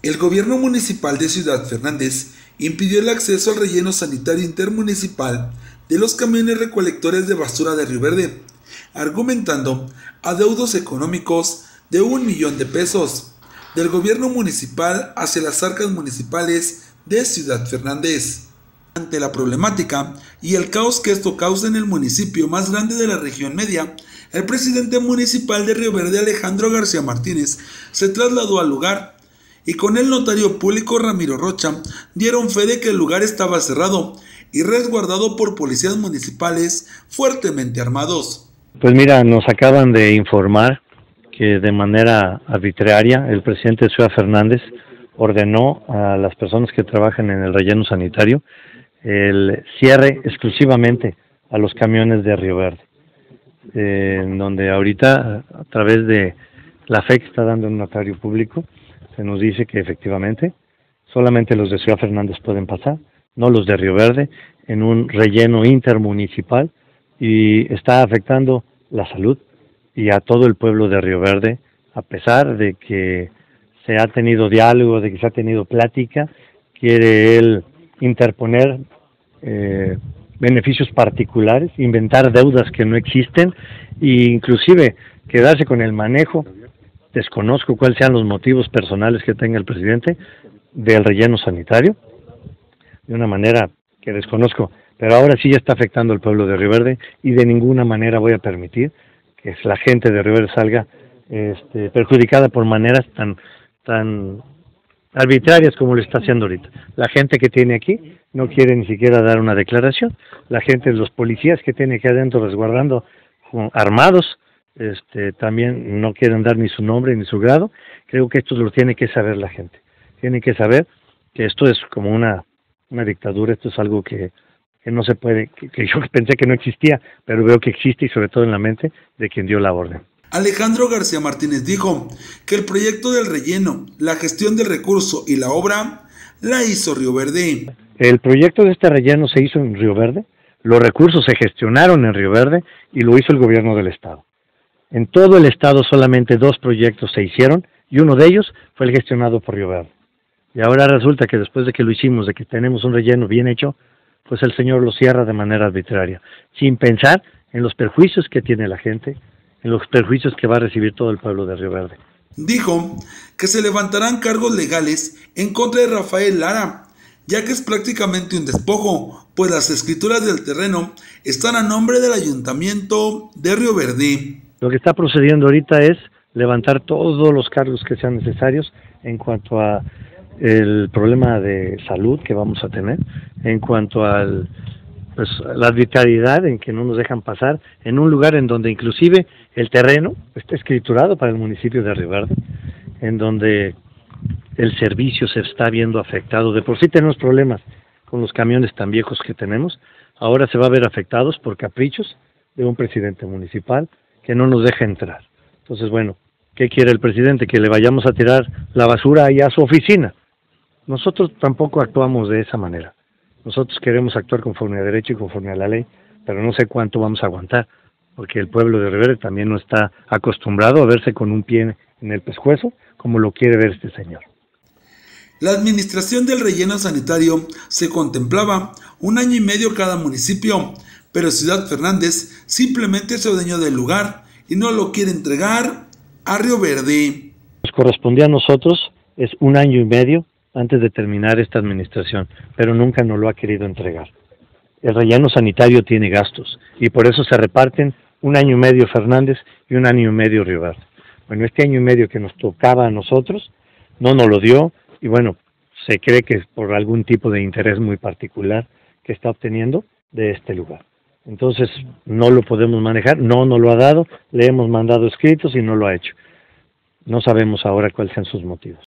El gobierno municipal de Ciudad Fernández impidió el acceso al relleno sanitario intermunicipal de los camiones recolectores de basura de Río Verde, argumentando adeudos económicos de un millón de pesos del gobierno municipal hacia las arcas municipales de Ciudad Fernández. Ante la problemática y el caos que esto causa en el municipio más grande de la región media, el presidente municipal de Río Verde, Alejandro García Martínez, se trasladó al lugar y con el notario público Ramiro Rocha dieron fe de que el lugar estaba cerrado y resguardado por policías municipales fuertemente armados. Pues mira, nos acaban de informar que de manera arbitraria el presidente Ciudad Fernández ordenó a las personas que trabajan en el relleno sanitario el cierre exclusivamente a los camiones de Río Verde, en donde ahorita a través de la fe que está dando el notario público, se nos dice que efectivamente solamente los de Ciudad Fernández pueden pasar, no los de Río Verde, en un relleno intermunicipal y está afectando la salud y a todo el pueblo de Río Verde, a pesar de que se ha tenido diálogo, de que se ha tenido plática, quiere él interponer eh, beneficios particulares, inventar deudas que no existen e inclusive quedarse con el manejo desconozco cuáles sean los motivos personales que tenga el presidente del relleno sanitario, de una manera que desconozco, pero ahora sí ya está afectando al pueblo de Río Verde y de ninguna manera voy a permitir que la gente de Río salga este, perjudicada por maneras tan, tan arbitrarias como lo está haciendo ahorita. La gente que tiene aquí no quiere ni siquiera dar una declaración, la gente, los policías que tiene aquí adentro resguardando armados, este, también no quieren dar ni su nombre ni su grado. Creo que esto lo tiene que saber la gente. Tiene que saber que esto es como una, una dictadura, esto es algo que, que no se puede, que, que yo pensé que no existía, pero veo que existe y sobre todo en la mente de quien dio la orden. Alejandro García Martínez dijo que el proyecto del relleno, la gestión del recurso y la obra la hizo Río Verde. El proyecto de este relleno se hizo en Río Verde, los recursos se gestionaron en Río Verde y lo hizo el gobierno del estado. En todo el estado solamente dos proyectos se hicieron y uno de ellos fue el gestionado por Río Verde. Y ahora resulta que después de que lo hicimos, de que tenemos un relleno bien hecho, pues el señor lo cierra de manera arbitraria, sin pensar en los perjuicios que tiene la gente, en los perjuicios que va a recibir todo el pueblo de Río Verde. Dijo que se levantarán cargos legales en contra de Rafael Lara, ya que es prácticamente un despojo, pues las escrituras del terreno están a nombre del ayuntamiento de Río Verde. Lo que está procediendo ahorita es levantar todos los cargos que sean necesarios en cuanto a el problema de salud que vamos a tener, en cuanto al pues la arbitrariedad en que no nos dejan pasar en un lugar en donde inclusive el terreno está escriturado para el municipio de Riverde, en donde el servicio se está viendo afectado. De por sí tenemos problemas con los camiones tan viejos que tenemos, ahora se va a ver afectados por caprichos de un presidente municipal, que no nos deja entrar. Entonces, bueno, ¿qué quiere el presidente? Que le vayamos a tirar la basura allá a su oficina. Nosotros tampoco actuamos de esa manera. Nosotros queremos actuar conforme a derecho y conforme a la ley, pero no sé cuánto vamos a aguantar, porque el pueblo de Rivera también no está acostumbrado a verse con un pie en el pescuezo, como lo quiere ver este señor. La administración del relleno sanitario se contemplaba un año y medio cada municipio, pero Ciudad Fernández simplemente se dueño del lugar y no lo quiere entregar a Río Verde. Nos correspondía a nosotros, es un año y medio antes de terminar esta administración, pero nunca nos lo ha querido entregar. El relleno sanitario tiene gastos y por eso se reparten un año y medio Fernández y un año y medio Río Verde. Bueno, este año y medio que nos tocaba a nosotros, no nos lo dio y bueno, se cree que es por algún tipo de interés muy particular que está obteniendo de este lugar. Entonces no lo podemos manejar, no nos lo ha dado, le hemos mandado escritos y no lo ha hecho. No sabemos ahora cuáles sean sus motivos.